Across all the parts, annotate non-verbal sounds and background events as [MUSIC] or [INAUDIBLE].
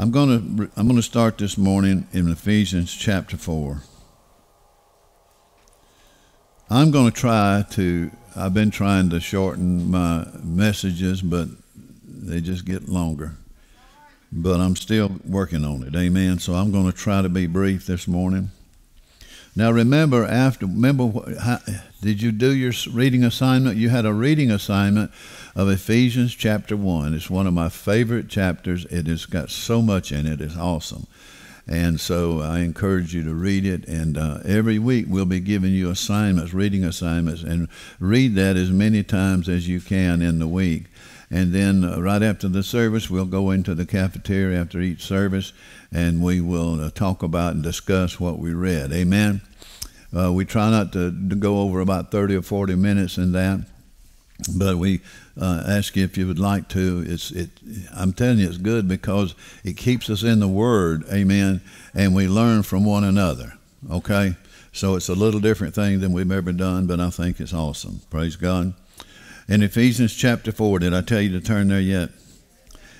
I'm going to I'm going to start this morning in Ephesians chapter 4. I'm going to try to I've been trying to shorten my messages but they just get longer. But I'm still working on it. Amen. So I'm going to try to be brief this morning. Now remember after remember how, did you do your reading assignment? You had a reading assignment of Ephesians chapter 1. It's one of my favorite chapters. It has got so much in it. It's awesome. And so I encourage you to read it. And uh, every week we'll be giving you assignments, reading assignments, and read that as many times as you can in the week. And then uh, right after the service, we'll go into the cafeteria after each service and we will uh, talk about and discuss what we read. Amen. Uh, we try not to, to, go over about 30 or 40 minutes in that, but we uh, ask you if you would like to. It's, it, I'm telling you, it's good because it keeps us in the Word, amen, and we learn from one another, okay? So it's a little different thing than we've ever done, but I think it's awesome. Praise God. In Ephesians chapter 4, did I tell you to turn there yet?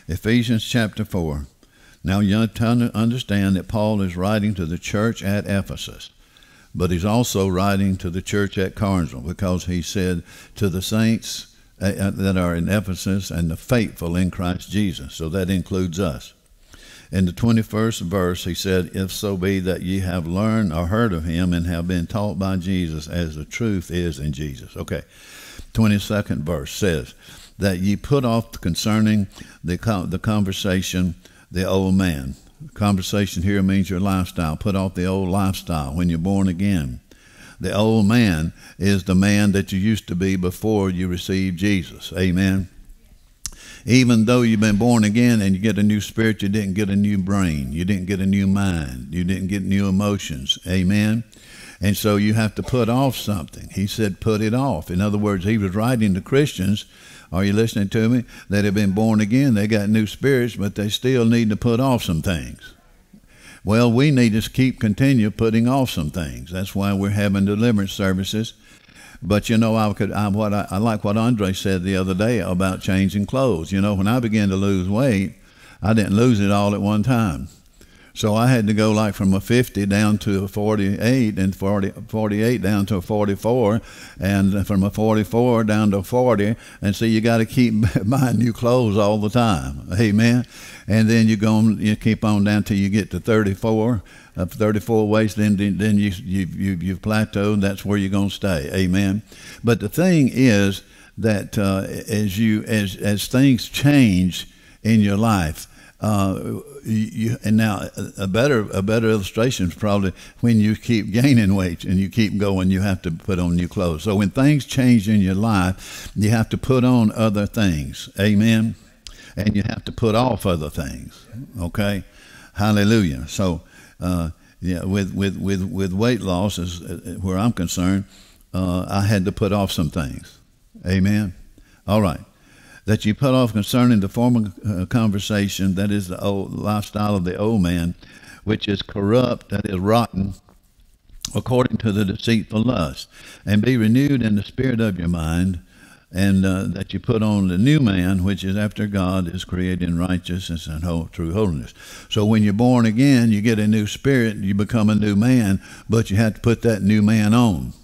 Ephesians chapter 4. Now you understand that Paul is writing to the church at Ephesus but he's also writing to the church at Corinth because he said to the saints uh, uh, that are in Ephesus and the faithful in Christ Jesus. So that includes us. In the 21st verse, he said, If so be that ye have learned or heard of him and have been taught by Jesus as the truth is in Jesus. Okay. 22nd verse says, That ye put off concerning the conversation the old man Conversation here means your lifestyle. Put off the old lifestyle when you're born again. The old man is the man that you used to be before you received Jesus. Amen. Even though you've been born again and you get a new spirit, you didn't get a new brain. You didn't get a new mind. You didn't get new emotions. Amen. And so you have to put off something. He said, put it off. In other words, he was writing to Christians are you listening to me? That have been born again. They got new spirits, but they still need to put off some things. Well, we need to keep continue putting off some things. That's why we're having deliverance services. But you know, I could I, what I, I like what Andre said the other day about changing clothes. You know, when I began to lose weight, I didn't lose it all at one time. So I had to go like from a 50 down to a 48 and 40, 48 down to a 44 and from a 44 down to 40. And so you got to keep [LAUGHS] buying new clothes all the time. Amen. And then you go on, you keep on down till you get to 34. Uh, 34 waist, then then you you you you've plateaued. That's where you're going to stay. Amen. But the thing is that uh, as you as as things change in your life, uh, you, and now a better a better illustration is probably when you keep [LAUGHS] gaining weight and you keep going, you have to put on new clothes. So when things change in your life, you have to put on other things. Amen. And you have to put off other things. Okay. Hallelujah. So uh, yeah, with with with with weight loss is uh, where I'm concerned. Uh, I had to put off some things. Amen. All right that you put off concerning the former uh, conversation, that is the old lifestyle of the old man, which is corrupt, that is rotten, according to the deceitful lust, and be renewed in the spirit of your mind, and uh, that you put on the new man, which is after God, is created in righteousness and whole, true holiness. So when you're born again, you get a new spirit, you become a new man, but you have to put that new man on.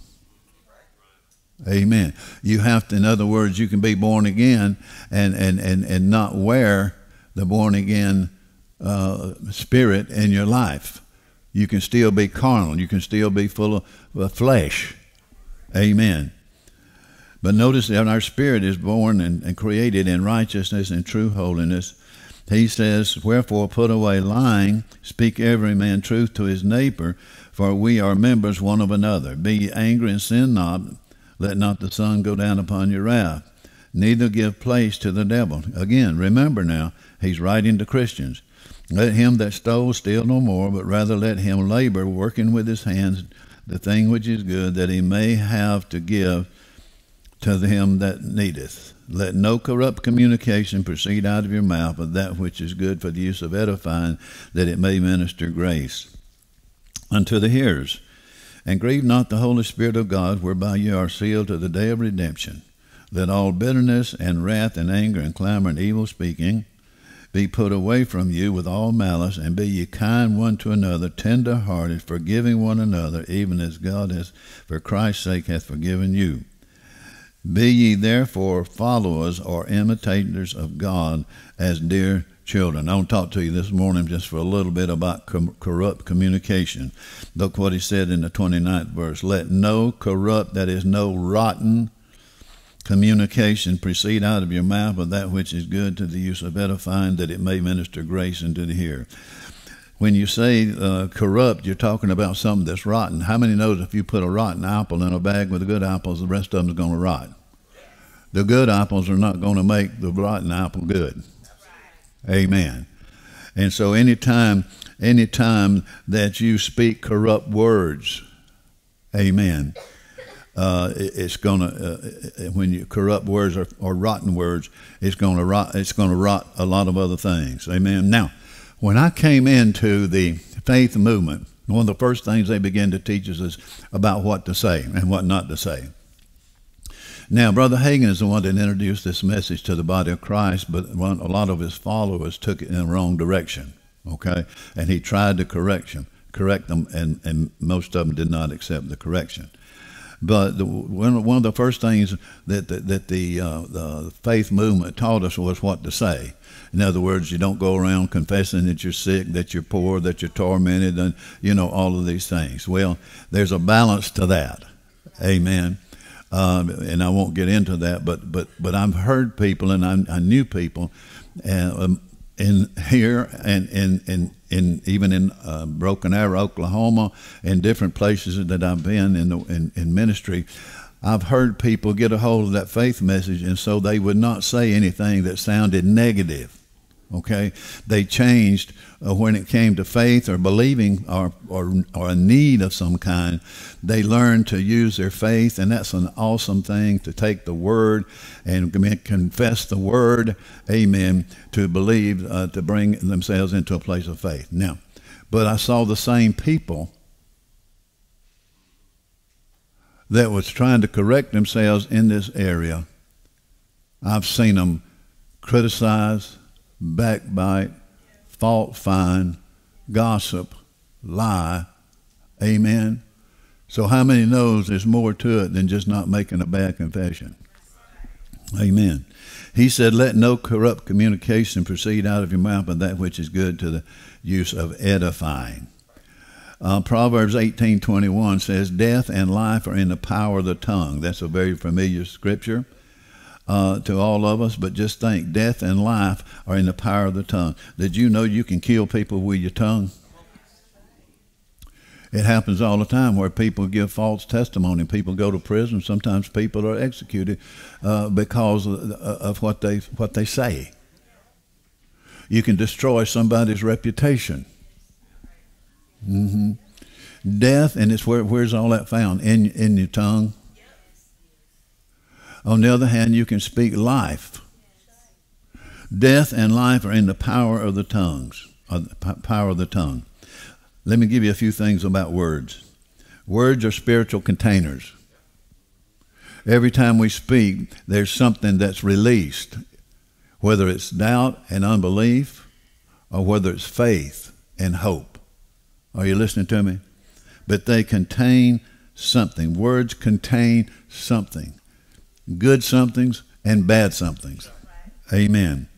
Amen. You have to, in other words, you can be born again and, and, and, and not wear the born again uh, spirit in your life. You can still be carnal. You can still be full of, of flesh. Amen. But notice that our spirit is born and, and created in righteousness and true holiness. He says, Wherefore put away lying, speak every man truth to his neighbor, for we are members one of another. Be angry and sin not. Let not the sun go down upon your wrath. Neither give place to the devil. Again, remember now, he's writing to Christians. Let him that stole steal no more, but rather let him labor, working with his hands the thing which is good, that he may have to give to him that needeth. Let no corrupt communication proceed out of your mouth, but that which is good for the use of edifying, that it may minister grace unto the hearers. And grieve not the Holy Spirit of God, whereby ye are sealed to the day of redemption. Let all bitterness and wrath and anger and clamor and evil speaking be put away from you with all malice, and be ye kind one to another, tender hearted, forgiving one another, even as God has, for Christ's sake, hath forgiven you. Be ye therefore followers or imitators of God as dear children. I want to talk to you this morning just for a little bit about com- corrupt communication. Look what he said in the 29th verse. Let no corrupt, that is, no rotten communication proceed out of your mouth, but that which is good to the use of edifying, that it may minister grace unto the hearer. When you say uh, corrupt, you're talking about something that's rotten. How many knows if you put a rotten apple in a bag with good apples, the rest of them is going to rot? The good apples are not going to make the rotten apple good. Amen. And so anytime anytime that you speak corrupt words, amen, uh, it's going to uh, when you corrupt words or, or rotten words, it's going to rot. It's going to rot a lot of other things. Amen. Now, when I came into the faith movement, one of the first things they began to teach us is about what to say and what not to say. Now, Brother Hagin is the one that introduced this message to the body of Christ, but a lot of his followers took it in the wrong direction. Okay, and he tried to correction, correct them, and, and most of them did not accept the correction. But the, one, one of the first things that the, that the, uh, the faith movement taught us was what to say. In other words, you don't go around confessing that you're sick, that you're poor, that you're tormented, and you know all of these things. Well, there's a balance to that. Amen. Um, and I won't get into that, but but but I've heard people, and I, I knew people, uh, um, in here and in in in even in uh, Broken Arrow, Oklahoma, and different places that I've been in, the, in in ministry, I've heard people get a hold of that faith message, and so they would not say anything that sounded negative. Okay, they changed when it came to faith or believing or, or or a need of some kind. They learned to use their faith, and that's an awesome thing to take the word and confess the word. Amen. To believe uh, to bring themselves into a place of faith. Now, but I saw the same people that was trying to correct themselves in this area. I've seen them criticize backbite, fault find, gossip, lie. Amen. So how many knows there's more to it than just not making a bad confession? Amen. He said, Let no corrupt communication proceed out of your mouth, but that which is good to the use of edifying. Uh, Proverbs 18:21 says, "Death and life are in the power of the tongue." That's a very familiar scripture uh, to all of us, but just think death and life are in the power of the tongue. Did you know you can kill people with your tongue? It happens all the time where people give false testimony. People go to prison. Sometimes people are executed uh, because of, of what they what they say. You can destroy somebody's reputation. Mm-hmm. Death, and it's where where's all that found in in your tongue? On the other hand, you can speak life. Death and life are in the power of the tongues, of the power of the tongue. Let me give you a few things about words. Words are spiritual containers. Every time we speak, there's something that's released, whether it's doubt and unbelief, or whether it's faith and hope. Are you listening to me? But they contain something. Words contain something good somethings and bad somethings. Amen.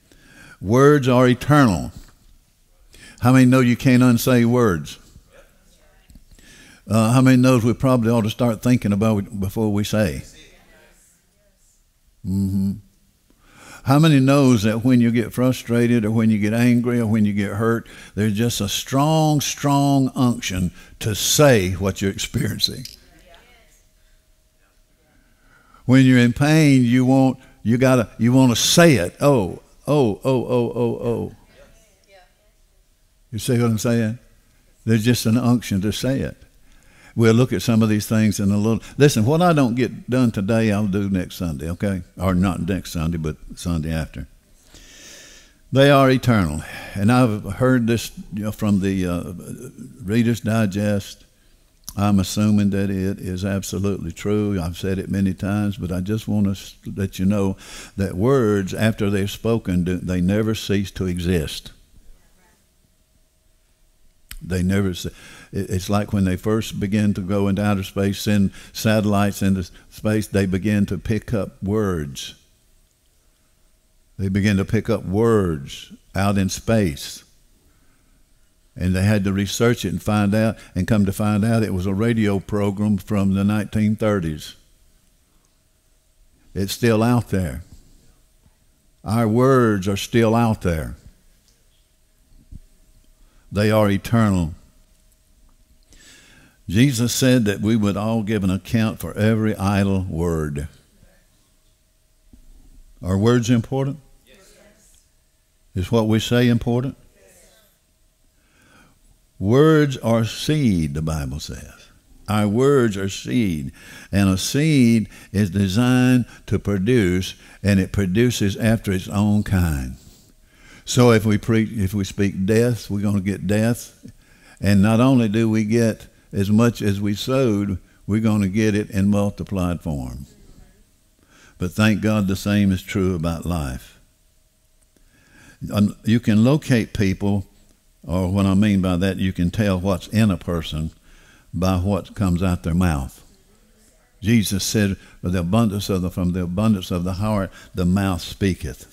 Words are eternal. How many know you can't unsay words? Uh, how many knows we probably ought to start thinking about it before we say? Mm-hmm. How many knows that when you get frustrated or when you get angry or when you get hurt, there's just a strong, strong unction to say what you're experiencing? When you're in pain, you want you gotta you want to say it. Oh, oh, oh, oh, oh, oh. You see what I'm saying? There's just an unction to say it. We'll look at some of these things in a little. Listen, what I don't get done today, I'll do next Sunday, okay? Or not next Sunday, but Sunday after. They are eternal. And I've heard this you know, from the uh, Reader's Digest I'm assuming that it is absolutely true. I've said it many times, but I just want to let you know that words, after they're spoken, they never cease to exist. They never. It's like when they first begin to go into outer space, send satellites into space. They begin to pick up words. They begin to pick up words out in space and they had to research it and find out and come to find out it was a radio program from the 1930s it's still out there. Our words are still out there. They are eternal. Jesus said that we would all give an account for every idle word. Are words important? Yes. is what we say important Words are seed, the Bible says. Our words are seed, and a seed is designed to produce, and it produces after its own kind. So if we preach, if we speak death, we're going to get death, and not only do we get as much as we sowed, we're going to get it in multiplied form. But thank God the same is true about life. You can locate people or what I mean by that, you can tell what's in a person by what comes out their mouth. Jesus said, the abundance of the, from the abundance of the heart, the mouth speaketh.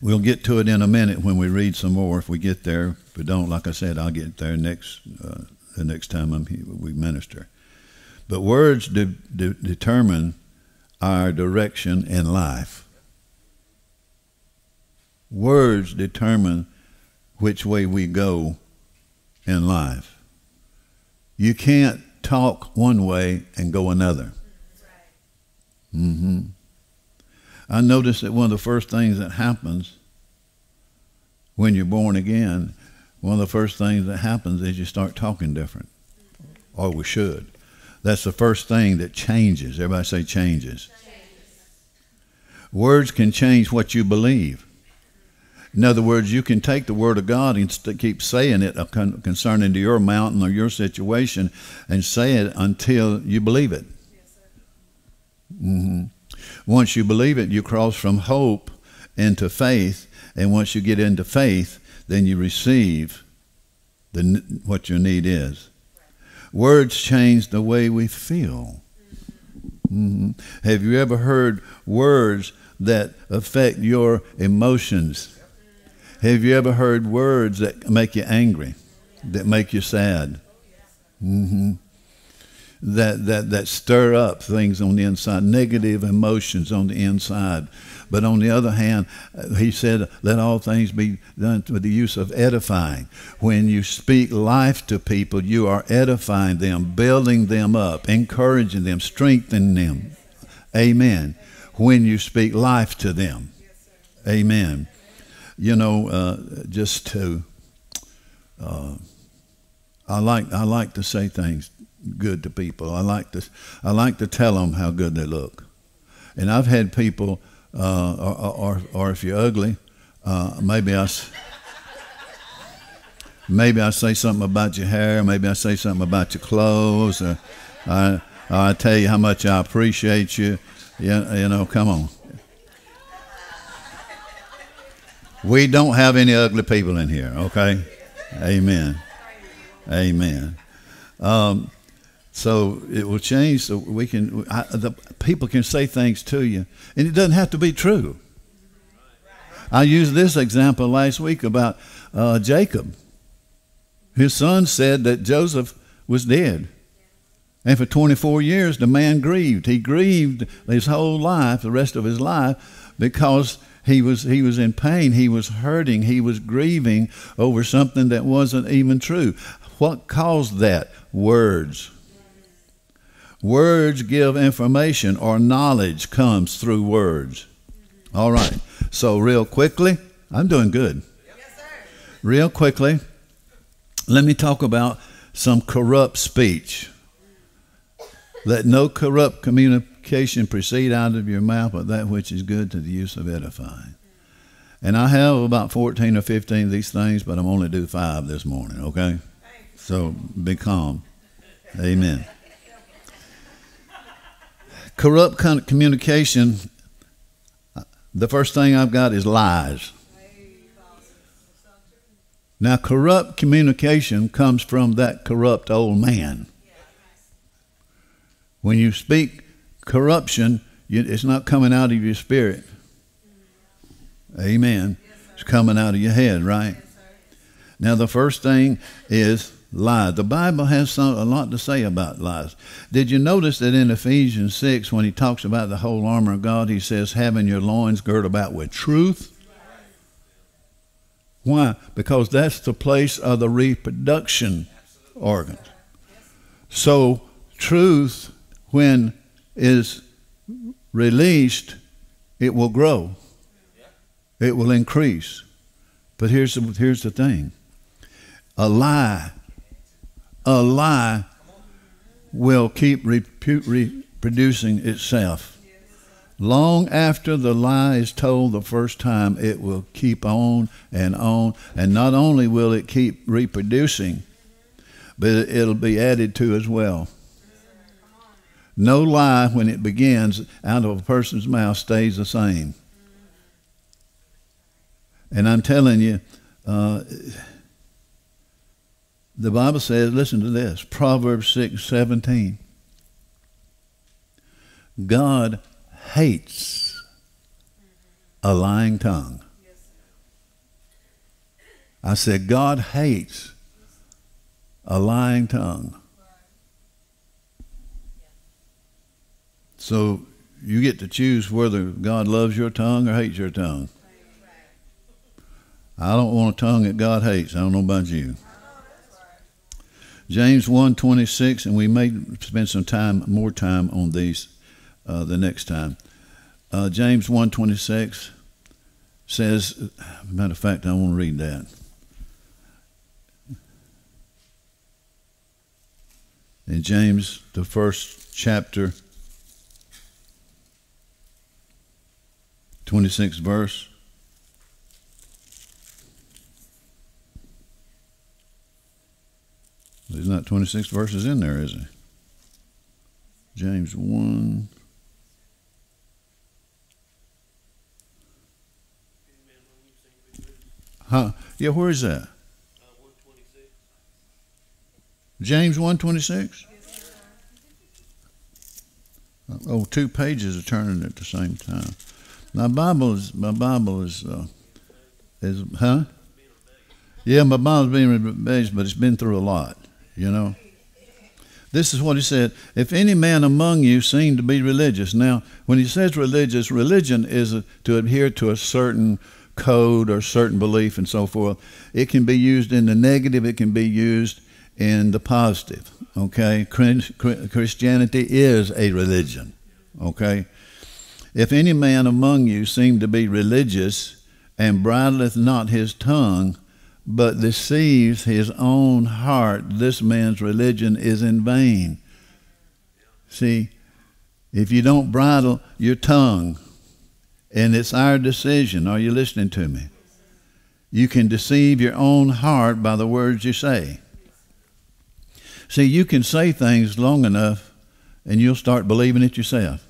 We'll get to it in a minute when we read some more. If we get there, if we don't, like I said, I'll get there next uh, the next time I'm, here, we minister. But words de- de- determine our direction in life. Words determine which way we go in life. You can't talk one way and go another. Mm-hmm. I noticed that one of the first things that happens when you're born again, one of the first things that happens is you start talking different. Or we should. That's the first thing that changes. Everybody say changes. changes. Words can change what you believe. In other words, you can take the Word of God and keep saying it concerning to your mountain or your situation and say it until you believe it. mm-hmm. Once you believe it, you cross from hope into faith. And once you get into faith, then you receive the, what your need is. Words change the way we feel. Mm-hmm. Have you ever heard words that affect your emotions? Have you ever heard words that make you angry, that make you sad? Mm-hmm. That, that, that stir up things on the inside, negative emotions on the inside. But on the other hand, he said, let all things be done with the use of edifying. When you speak life to people, you are edifying them, building them up, encouraging them, strengthening them. Amen. When you speak life to them. Amen you know, uh, just to, uh, I like I like to say things good to people. I like to I like to tell them how good they look, and I've had people, uh, or, or, or if you're ugly, uh, maybe I. Maybe I say something about your hair. Maybe I say something about your clothes. Or I, I tell you how much I appreciate you. You, you know, come on. We don't have any ugly people in here, okay? Amen. Amen. Um, so it will change so we can, I, the people can say things to you, and it doesn't have to be true. I used this example last week about uh, Jacob. His son said that Joseph was dead. And for 24 years, the man grieved. He grieved his whole life, the rest of his life, because he was, he was in pain. He was hurting. He was grieving over something that wasn't even true. What caused that? Words. Words give information or knowledge comes through words. All right. So, real quickly, I'm doing good. Real quickly, let me talk about some corrupt speech. Let no corrupt communication communication proceed out of your mouth, but that which is good to the use of edifying. And I have about 14 or 15 of these things, but I'm only do five this morning, okay? So be calm. Amen. Corrupt communication, the first thing I've got is lies. Now, corrupt communication comes from that corrupt old man. When you speak corruption, it's not coming out of your spirit. Amen. It's coming out of your head, right? Now, the first thing is lies. The Bible has some, a lot to say about lies. Did you notice that in Ephesians 6, when he talks about the whole armor of God, he says, having your loins girt about with truth? Why? Because that's the place of the reproduction organs. So, truth, when is released, it will grow, it will increase. But here's the, here's the thing a lie, a lie will keep reproducing itself. Long after the lie is told the first time, it will keep on and on. And not only will it keep reproducing, but it'll be added to as well. No lie, when it begins out of a person's mouth, stays the same. And I'm telling you, uh, the Bible says, listen to this Proverbs 6 17. God hates a lying tongue. I said, God hates a lying tongue. So you get to choose whether God loves your tongue or hates your tongue. I don't want a tongue that God hates. I don't know about you. James 1:26 and we may spend some time more time on these uh, the next time. Uh, James 1.26 says, matter of fact, I want to read that. In James, the first chapter, 26th verse. There's not 26 verses in there, is it? James 1. Huh? Yeah, where is that? James 126? Oh, two pages are turning at the same time. My Bible is my Bible is uh, is huh? Yeah, my Bible's being revised, but it's been through a lot, you know. This is what he said. If any man among you seem to be religious. Now, when he says religious, religion is to adhere to a certain code or certain belief and so forth. It can be used in the negative, it can be used in the positive. Okay? Christianity is a religion. Okay? If any man among you seem to be religious and bridleth not his tongue, but deceives his own heart, this man's religion is in vain. See, if you don't bridle your tongue, and it's our decision. Are you listening to me? You can deceive your own heart by the words you say. See, you can say things long enough and you'll start believing it yourself.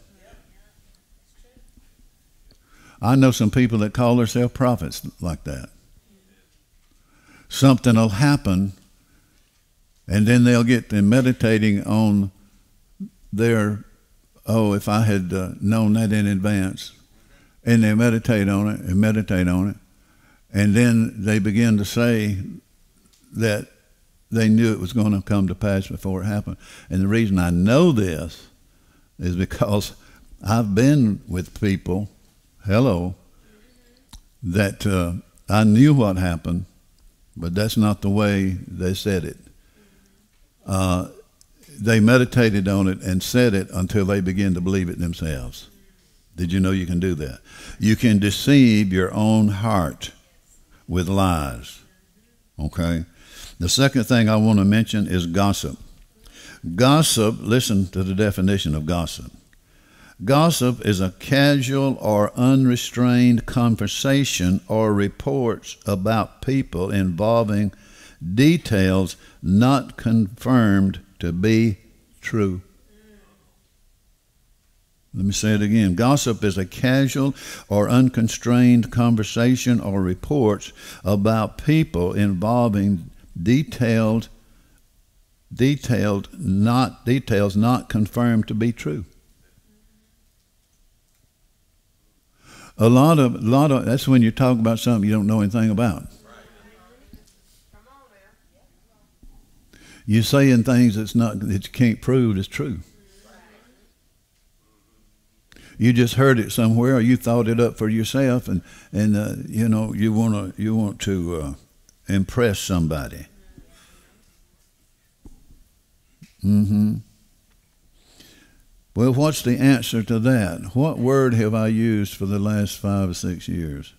I know some people that call themselves prophets like that. Something will happen, and then they'll get to meditating on their, oh, if I had uh, known that in advance, and they meditate on it and meditate on it. And then they begin to say that they knew it was going to come to pass before it happened. And the reason I know this is because I've been with people, hello, that uh, I knew what happened, but that's not the way they said it. Uh, they meditated on it and said it until they began to believe it themselves. Did you know you can do that? You can deceive your own heart with lies. Okay? The second thing I want to mention is gossip. Gossip, listen to the definition of gossip. Gossip is a casual or unrestrained conversation or reports about people involving details not confirmed to be true. Let me say it again. Gossip is a casual or unconstrained conversation or reports about people involving detailed detailed not details not confirmed to be true. A lot of a lot of that's when you talk about something you don't know anything about. You're saying things that's not that you can't prove is true. You just heard it somewhere, or you thought it up for yourself, and and uh, you know you want to you want to uh, impress somebody. Mm-hmm. Well, what's the answer to that? What word have I used for the last five or six years?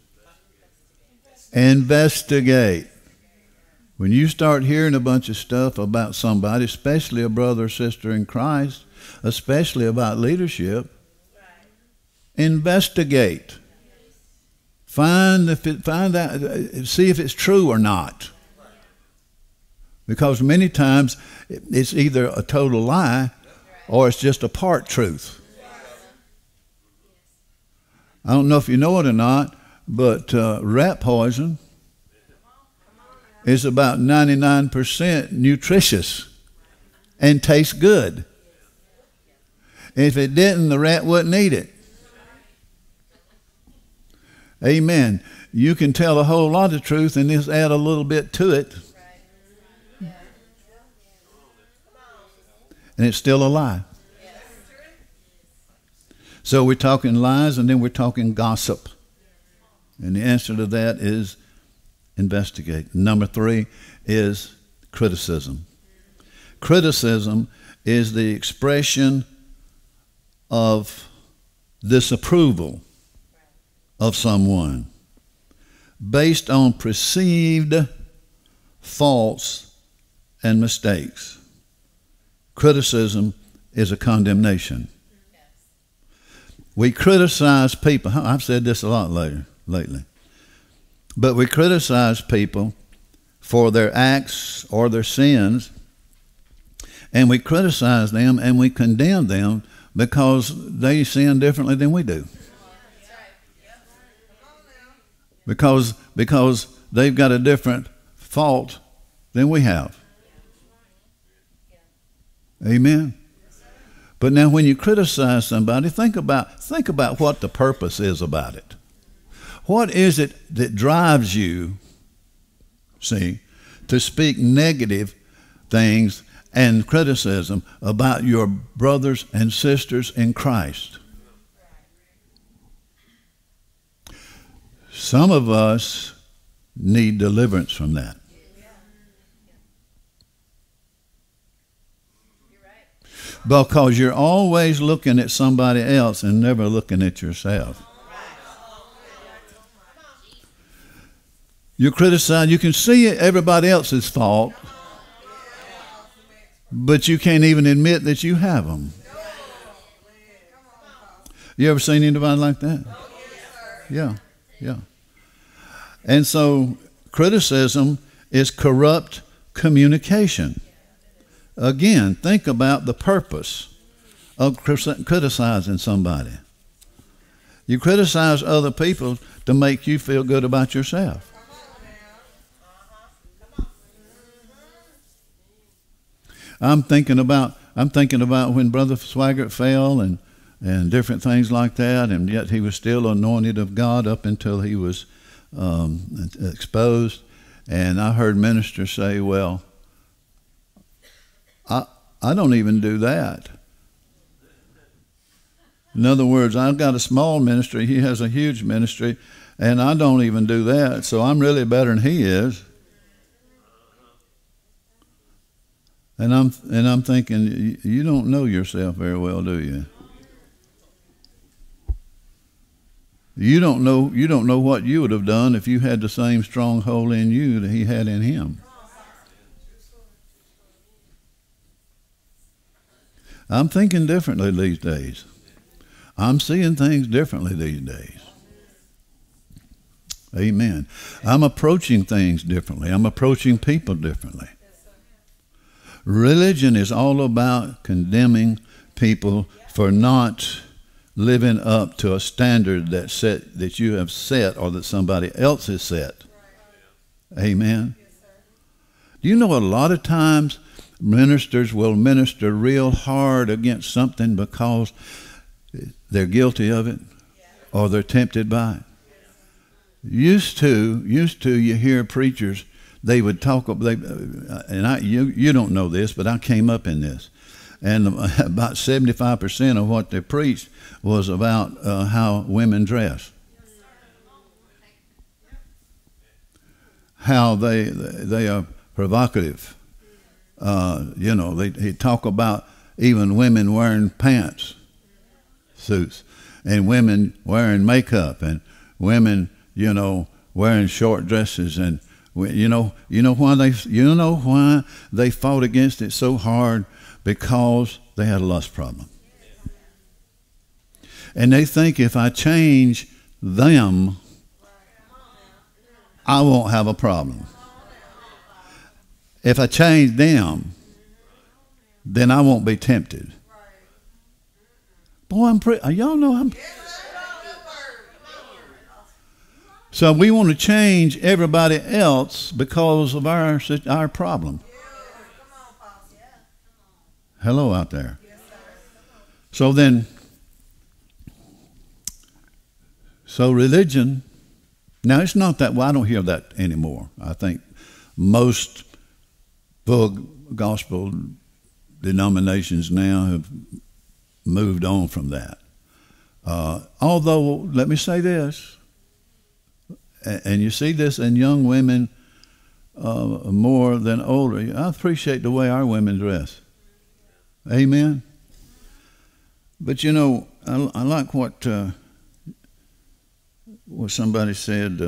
Investigate. When you start hearing a bunch of stuff about somebody, especially a brother or sister in Christ, especially about leadership, investigate. Find if it, find out, see if it's true or not. Because many times it's either a total lie or it's just a part truth. I don't know if you know it or not, but uh, rat poison is about 99% nutritious and tastes good. If it didn't, the rat wouldn't eat it. Amen. You can tell a whole lot of truth and just add a little bit to it. And it's still a lie. So we're talking lies and then we're talking gossip. And the answer to that is investigate. Number three is criticism. Criticism is the expression of disapproval of someone based on perceived faults and mistakes. Criticism is a condemnation. We criticize people. I've said this a lot later, lately. But we criticize people for their acts or their sins, and we criticize them and we condemn them because they sin differently than we do. Because, because they've got a different fault than we have. Amen. But now when you criticize somebody, think about think about what the purpose is about it. What is it that drives you, see, to speak negative things and criticism about your brothers and sisters in Christ? Some of us need deliverance from that. Because you're always looking at somebody else and never looking at yourself. You criticize, you can see everybody else's fault, but you can't even admit that you have them. You ever seen anybody like that? Yeah, yeah. And so criticism is corrupt communication. Again, think about the purpose of criticizing somebody. You criticize other people to make you feel good about yourself. I'm thinking about I'm thinking about when Brother Swaggart fell and and different things like that, and yet he was still anointed of God up until he was um, exposed. And I heard ministers say, "Well, I, don't even do that. In other words, I've got a small ministry, he has a huge ministry, and I don't even do that, so I'm really better than he is. And I'm and I'm thinking, you don't know yourself very well, do you? You don't know you don't know what you would have done if you had the same stronghold in you that he had in him. I'm thinking differently these days. I'm seeing things differently these days. Amen. I'm approaching things differently. I'm approaching people differently. Religion is all about condemning people for not living up to a standard that set that you have set or that somebody else has set. Amen. Do you know a lot of times ministers will minister real hard against something because they're guilty of it or they're tempted by it? Used to, used to, you hear preachers, they would talk, they, and I, you, you don't know this, but I came up in this. And [LAUGHS] about 75% of what they preached was about uh, how women dress. How they, they are provocative. Uh, you know, they, they talk about even women wearing pants, suits, and women wearing makeup, and women you know, wearing short dresses and you know, you know why they you know why they fought against it so hard because they had a lust problem. And they think if I change them, I won't have a problem. If I change them, then I won't be tempted. Boy, I'm pretty. Y'all know I'm. So we want to change everybody else because of our our problem. Hello out there. So then, so religion. Now it's not that. Well, I don't hear that anymore. I think most full gospel denominations now have moved on from that. Uh, although, let me say this and you see this in young women uh, more than older. I appreciate the way our women dress. Amen. But you know, I, I like what uh, what somebody said.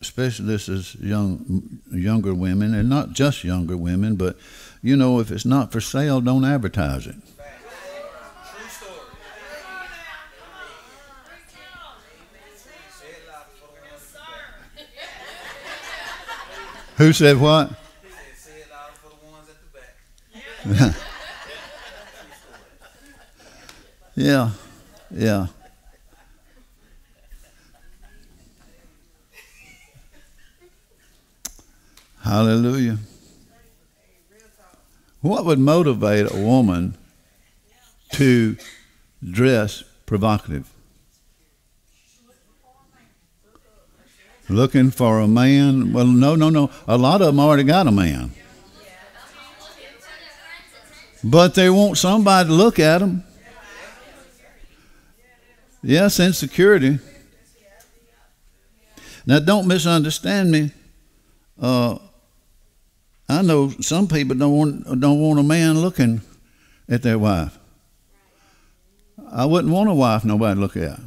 Especially this is young younger women, and not just younger women, but you know, if it's not for sale, don't advertise it. Who said what? [LAUGHS] yeah, yeah. Hallelujah. What would motivate a woman to dress provocative? looking for a man. Well, no, no, no. A lot of them already got a man. But they want somebody to look at them. Yes, insecurity. Now, don't misunderstand me. Uh, I know some people don't want don't want a man looking at their wife. I wouldn't want a wife nobody look at.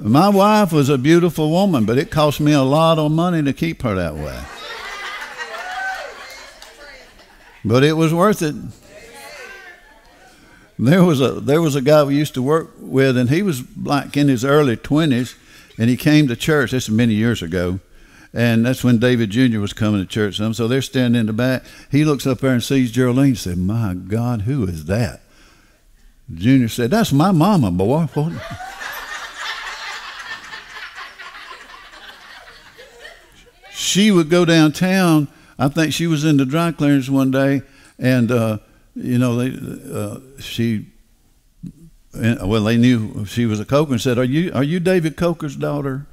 My wife was a beautiful woman, but it cost me a lot of money to keep her that way. But it was worth it. There was a there was a guy we used to work with, and he was like in his early twenties, and he came to church. This is many years ago, and that's when David Jr. was coming to church. Some So they're standing in the back. He looks up there and sees Geraldine. and Said, "My God, who is that?" Junior said, "That's my mama, boy." [LAUGHS] she would go downtown. I think she was in the dry cleaners one day, and uh, you know, they, uh, she, well, they knew she was a Coker and said, "Are you are you David Coker's daughter?"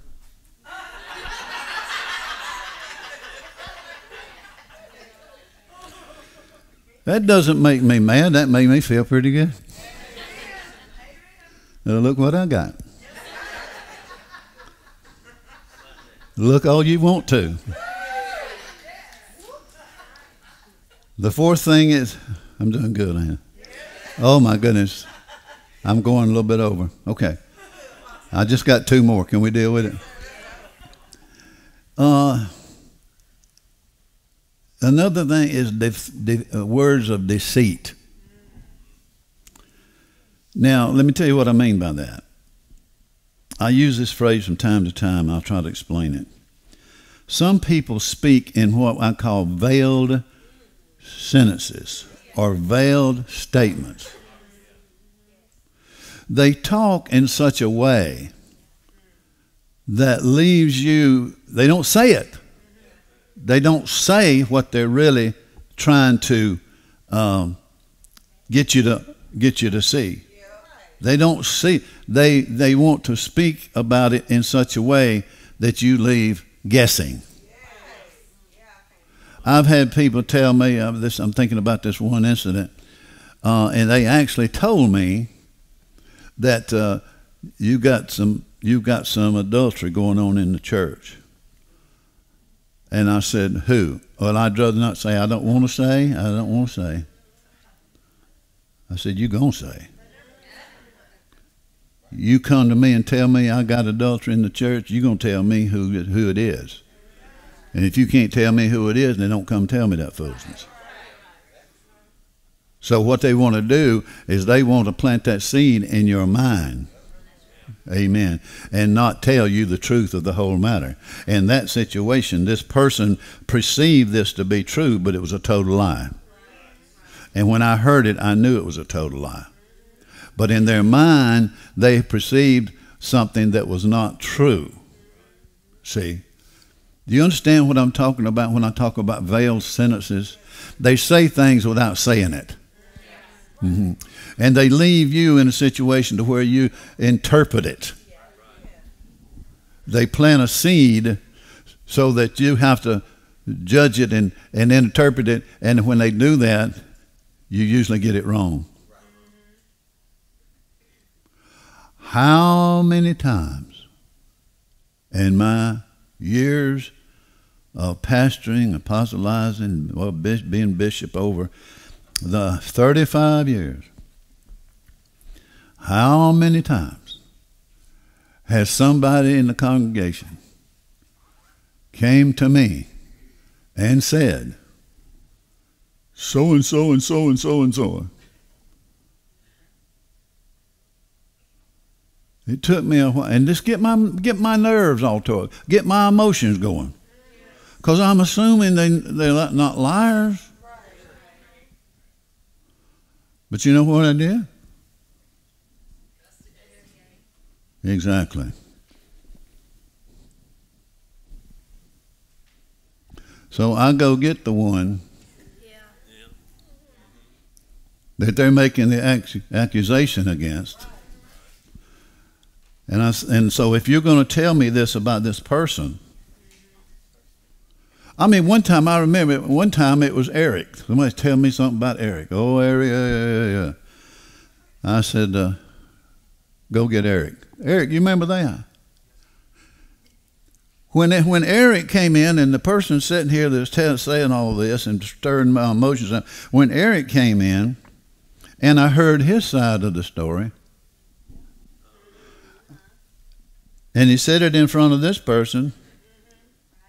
that doesn't make me mad. That made me feel pretty good. Now look what I got. Look all you want to. The fourth thing is, I'm doing good, man. Oh my goodness. I'm going a little bit over. Okay. I just got two more. Can we deal with it? Uh, Another thing is def, de, uh, words of deceit. Now, let me tell you what I mean by that. I use this phrase from time to time. I'll try to explain it. Some people speak in what I call veiled sentences or veiled statements. They talk in such a way that leaves you, they don't say it. They don't say what they're really trying to um, get you to get you to see. They don't see. They they want to speak about it in such a way that you leave guessing. I've had people tell me uh, this. I'm thinking about this one incident, uh, and they actually told me that uh, you got some you've got some adultery going on in the church. And I said, Who? Well, I'd rather not say. I don't want to say. I don't want to say. I said, You to say. You come to me and tell me I got adultery in the church, you're going to tell me who, who it is. And if you can't tell me who it is, then don't come tell me that foolishness. So what they want to do is they want to plant that seed in your mind. Amen. And not tell you the truth of the whole matter. In that situation, this person perceived this to be true, but it was a total lie. And when I heard it, I knew it was a total lie. But in their mind, they perceived something that was not true. See? Do you understand what I'm talking about when I talk about veiled sentences? They say things without saying it. Mm-hmm. And they leave you in a situation to where you interpret it. They plant a seed so that you have to judge it and, and interpret it. And when they do that, you usually get it wrong. How many times in my years of pastoring, apostolizing, well, being bishop over the 35 years, how many times has somebody in the congregation came to me and said, so and so and so and so and so. It took me a while, and just get my get my nerves all to it, get my emotions going, because I'm assuming they they're not liars. But you know what I did? Exactly. So I go get the one that they're making the accusation against. And, I, and so if you're going to tell me this about this person, I mean, one time I remember, one time it was Eric. Somebody tell me something about Eric. Oh, Eric, yeah, yeah, yeah. I said, uh, go get Eric. Eric, you remember that? When, when Eric came in and the person sitting here that was saying all this and stirring my emotions up, when Eric came in and I heard his side of the story, and he said it in front of this person,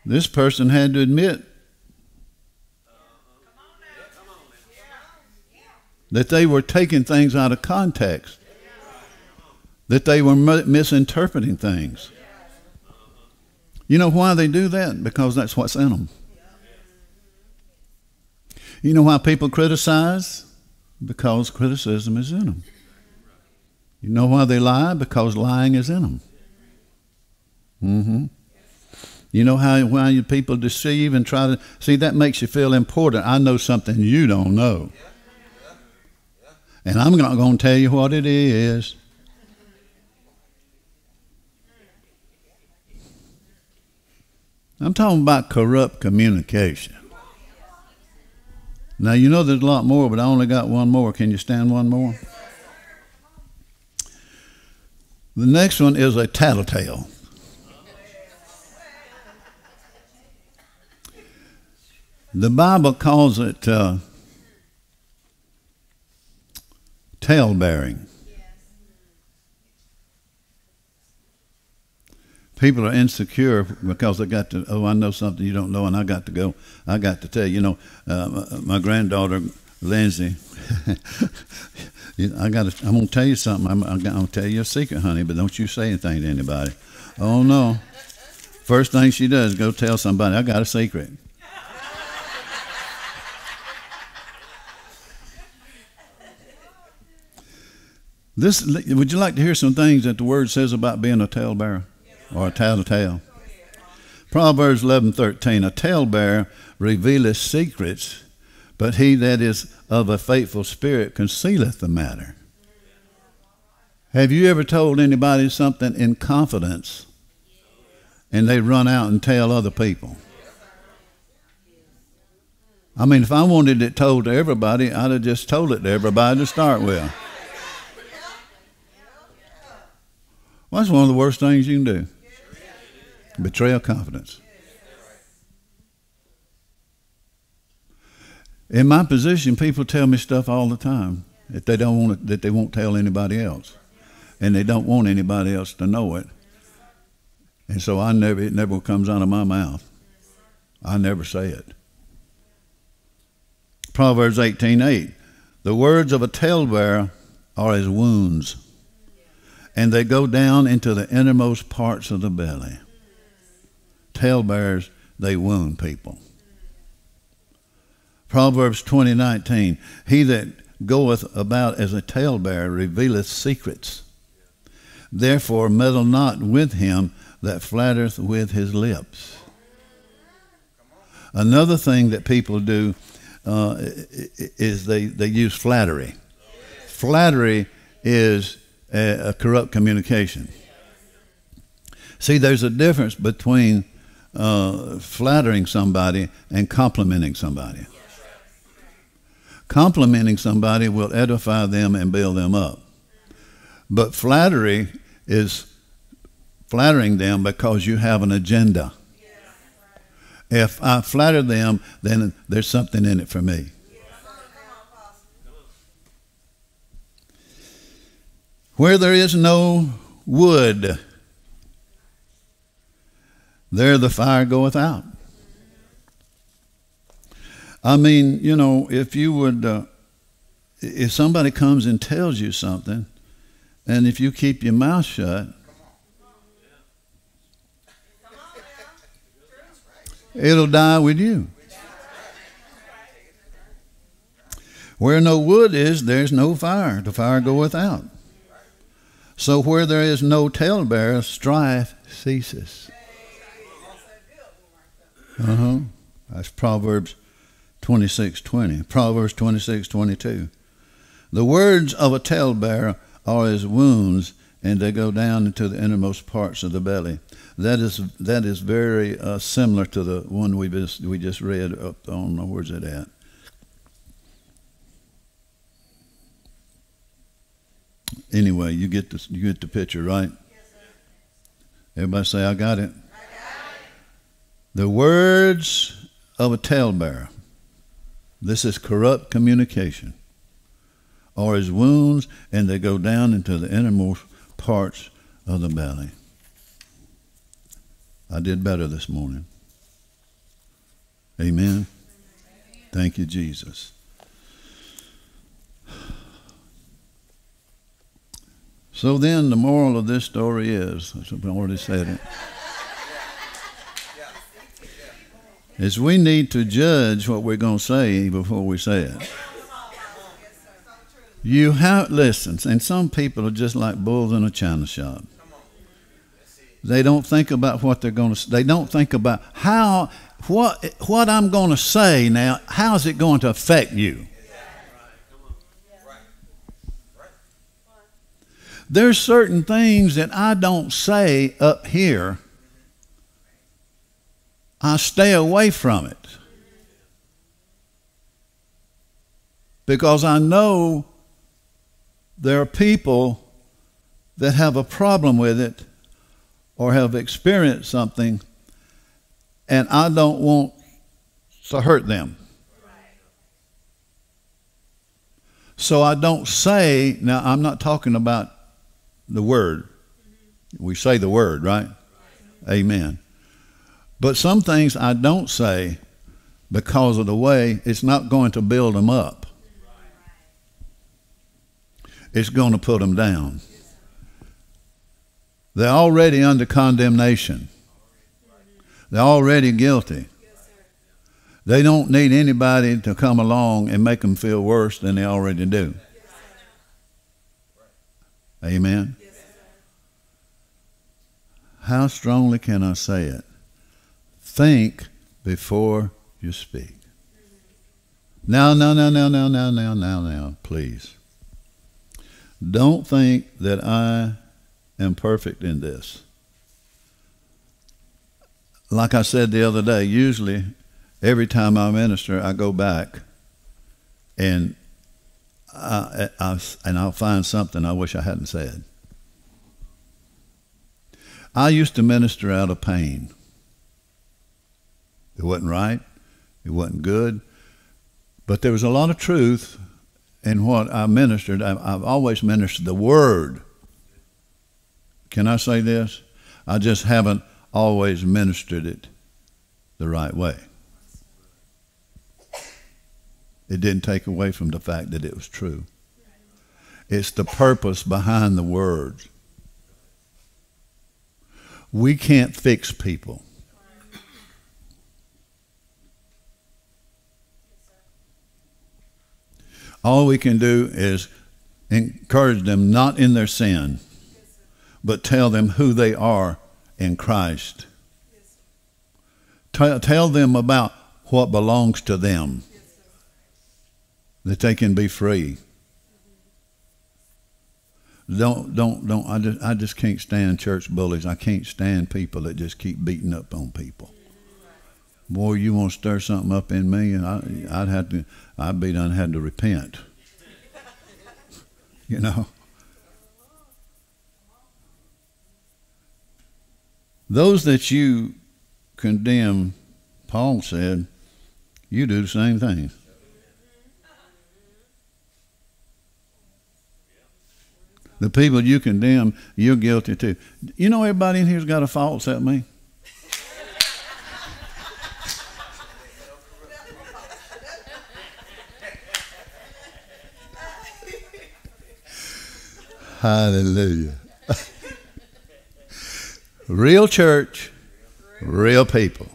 this person had to admit that they were taking things out of context, that they were misinterpreting things. You know why they do that? Because that's what's in them. You know why people criticize? Because criticism is in them. You know why they lie? Because lying is in them. Mm-hmm. You know how why people deceive and try to see that makes you feel important. I know something you don't know. And I'm not going to tell you what it is. I'm talking about corrupt communication. Now, you know there's a lot more, but I only got one more. Can you stand one more? The next one is a tattletale. The Bible calls it uh, tale bearing. People are insecure because they got to. Oh, I know something you don't know, and I got to go. I got to tell you. You know, uh, my granddaughter Lindsay. [LAUGHS] I got. I'm gonna tell you something. I'm, I'm gonna tell you a secret, honey, but don't you say anything to anybody. Oh no. First thing she does, go tell somebody. I got a secret. This would you like to hear some things that the word says about being a talebearer or a tattletale? Proverbs eleven thirteen. A talebearer revealeth secrets, but he that is of a faithful spirit concealeth the matter. Have you ever told anybody something in confidence and they run out and tell other people? I mean, if I wanted it told to everybody, I'd have just told it to everybody to start with. Well, that's one of the worst things you can do. Betrayal confidence. In my position, people tell me stuff all the time that they don't want that they won't tell anybody else, and they don't want anybody else to know it. And so I never it never comes out of my mouth. I never say it. Proverbs eighteen eight, the words of a talebearer are as wounds and they go down into the innermost parts of the belly. Talebearers, they wound people. Proverbs 20:19 He that goeth about as a talebearer revealeth secrets. Therefore meddle not with him that flattereth with his lips. Another thing that people do uh, is they, they use flattery. Flattery is a, corrupt communication. See, there's a difference between uh, flattering somebody and complimenting somebody. Complimenting somebody will edify them and build them up. But flattery is flattering them because you have an agenda. If I flatter them, then there's something in it for me. Where there is no wood, there the fire goeth out. I mean, you know, if you would, uh, if somebody comes and tells you something, and if you keep your mouth shut, it'll die with you. Where no wood is, there's no fire. The fire goeth out. So where there is no talebearer, strife ceases. Uh huh. That's Proverbs 26 20. Proverbs 26 22. The words of a talebearer are as wounds, and they go down into the innermost parts of the belly. That is that is very uh, similar to the one we just we just read up on. Where's it at? Anyway, you get the you get the picture, right? Yes, Everybody say, "I got it." I got it. The words of a talebearer. This is corrupt communication. or as wounds, and they go down into the innermost parts of the belly. I did better this morning. Amen. Amen. Thank you, Jesus. So then, the moral of this story is, as I've already said it, is we need to judge what we're going to say before we say it. You have listen, and some people are just like bulls in a china shop. They don't think about what they're going to. They don't think about how what what I'm going to say now. How is it going to affect you? There's certain things that I don't say up here. I stay away from it. Because I know there are people that have a problem with it or have experienced something, and I don't want to hurt them. So I don't say, now I'm not talking about the word. We say the word, right? Amen. But some things I don't say because of the way it's not going to build them up. It's going to put them down. They're already under condemnation. They're already guilty. They don't need anybody to come along and make them feel worse than they already do. Amen. How strongly can I say it? Think before you speak. Now, now, now, now, now, now, now, now, now, please. Don't think that I am perfect in this. Like I said the other day, usually every time I minister, I go back and I, I, and I'll find something I wish I hadn't said. I used to minister out of pain. It wasn't right. It wasn't good. But there was a lot of truth in what I ministered. I've always ministered the Word. Can I say this? I just haven't always ministered it the right way. It didn't take away from the fact that it was true. It's the purpose behind the words. We can't fix people. All we can do is encourage them not in their sin, but tell them who they are in Christ. Tell, tell them about what belongs to them, that they can be free. Don't, don't, don't. I just, I just can't stand church bullies. I can't stand people that just keep beating up on people. Boy, you want to stir something up in me, and I, I'd have to, I'd be done had to repent. you know. Those that you condemn, Paul said, you do the same thing. The people you condemn, you're guilty too. You know everybody in here's got a fault except me? Hallelujah. real church, real people.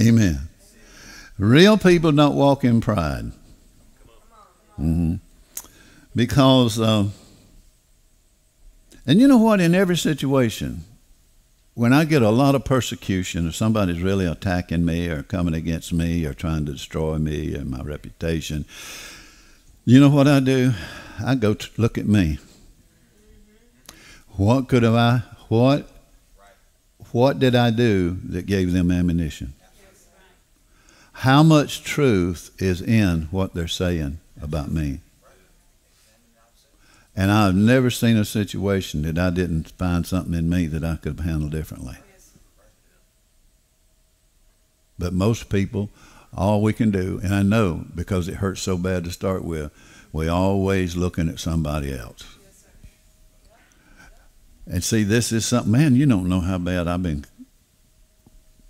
Amen. Real people don't walk in pride. Mm-hmm. Because, uh, and you know what, in every situation, when I get a lot of persecution, or somebody's really attacking me or coming against me or trying to destroy me and my reputation, you know what I do? I go look at me. What could have I what what did I do that gave them ammunition? How much truth is in what they're saying about me? And I've never seen a situation that I didn't find something in me that I could have handled differently. But most people, all we can do, and I know because it hurts so bad to start with, we always looking at somebody else. And see, this is something, man, you don't know how bad I've been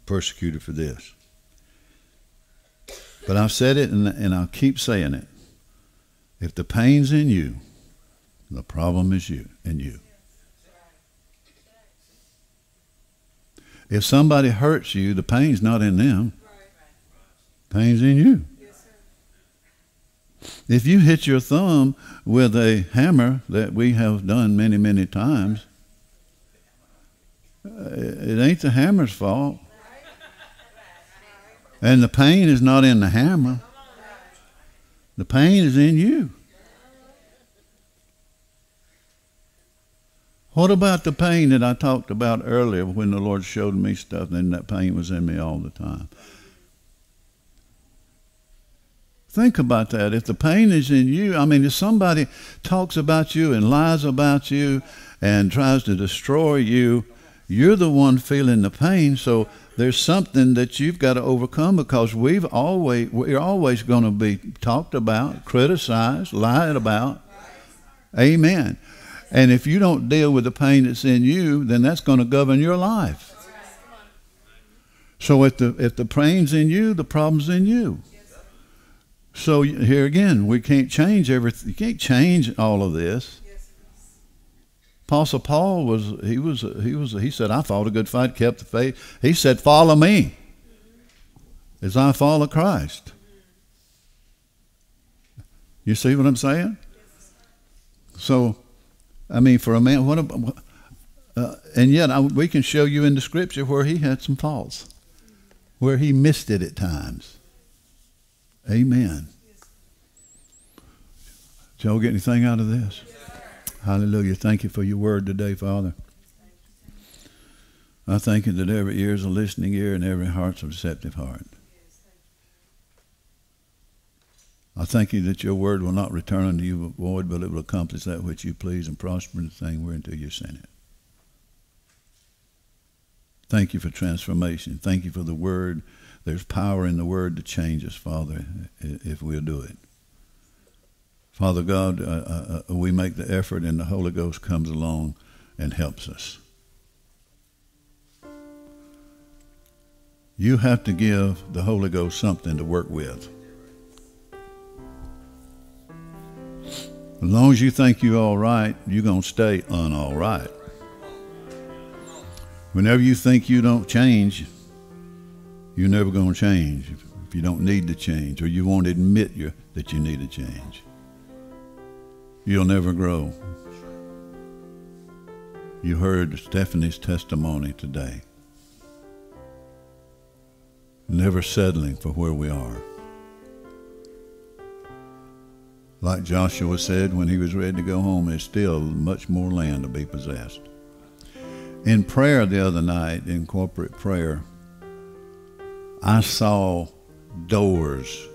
persecuted for this. But I've said it and, and I'll keep saying it. If the pain's in you, the problem is you and you. If somebody hurts you, the pain's not in them. Pain's in you. If you hit your thumb with a hammer that we have done many, many times, uh, it ain't the hammer's fault. And the pain is not in the hammer. The pain is in you. What about the pain that I talked about earlier when the Lord showed me stuff and that pain was in me all the time? Think about that. If the pain is in you, I mean, if somebody talks about you and lies about you and tries to destroy you, you're the one feeling the pain. So there's something that you've got to overcome because we've always we're always going to be talked about, criticized, lied about. Amen. And if you don't deal with the pain that's in you, then that's going to govern your life. So if the if the pain's in you, the problem's in you. So here again, we can't change everything. You can't change all of this. Apostle Paul was he was he was he said I fought a good fight, kept the faith. He said, "Follow me, as I follow Christ." You see what I'm saying? So, I mean, for a man, what? A, uh, and yet, I, we can show you in the Scripture where he had some faults, where he missed it at times. Amen. Did y'all get anything out of this? Hallelujah. Thank you for your word today, Father. I thank you that every ear is a listening ear and every heart's a receptive heart. I thank you that your word will not return unto you void, but it will accomplish that which you please and prosper in the thing whereunto you sent it. Thank you for transformation. Thank you for the word. There's power in the word to change us, Father, if we'll do it. Father God, uh, uh, uh, we make the effort and the Holy Ghost comes along and helps us. You have to give the Holy Ghost something to work with. As long as you think you're all right, you're going to stay unall right. Whenever you think you don't change, you're never going to change if you don't need to change or you won't admit you, that you need to change you'll never grow. You heard Stephanie's testimony today. Never settling for where we are. Like Joshua said when he was ready to go home, there's still much more land to be possessed. In prayer the other night, in corporate prayer, I saw doors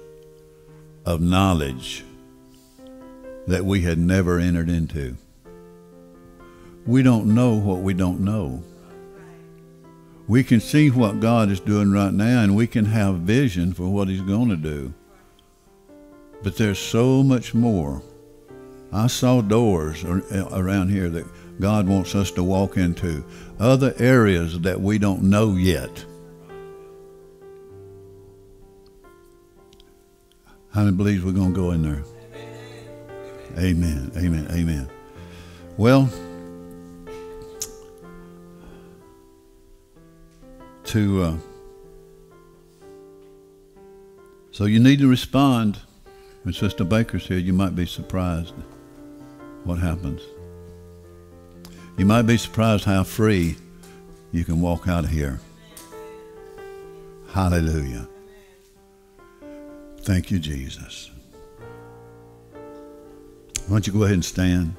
of knowledge that we had never entered into. We don't know what we don't know. We can see what God is doing right now and we can have vision for what He's going to do. But there's so much more. I saw doors around here that God wants us to walk into, other areas that we don't know yet. How many believes we're going to go in there? Amen. Amen. Amen. Well, to uh, so you need to respond when Sister Baker's here. You might be surprised what happens. You might be surprised how free you can walk out of here. Hallelujah. Thank you, Jesus. Why don't you go ahead and stand?